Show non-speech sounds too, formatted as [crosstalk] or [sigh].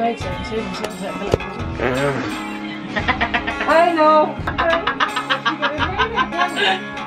I know. [laughs] [laughs]